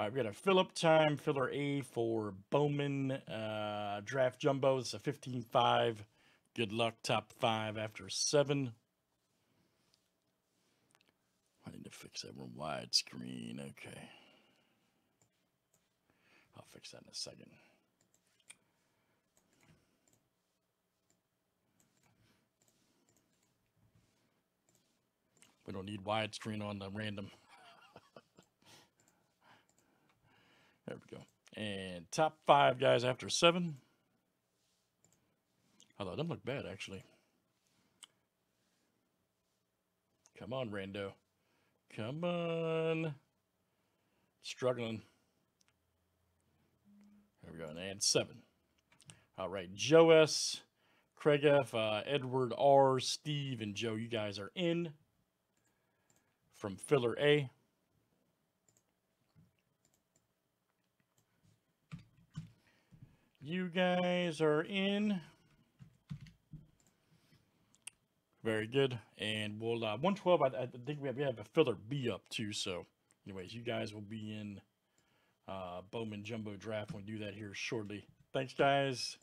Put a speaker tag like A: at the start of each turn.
A: All right, we got a up time, filler A for Bowman uh, draft jumbo. It's a 15 5. Good luck, top five after seven. I need to fix that one widescreen. Okay. I'll fix that in a second. We don't need widescreen on the random. There we go. And top five guys after seven. Although it doesn't look bad actually. Come on, Rando. Come on. Struggling. There we go. And seven. All right. Joe S., Craig F., uh, Edward R., Steve, and Joe, you guys are in from filler A. You guys are in. Very good. And we'll, uh, 112, I, I think we have, we have a filler B up too. So, anyways, you guys will be in uh, Bowman Jumbo Draft when we do that here shortly. Thanks, guys.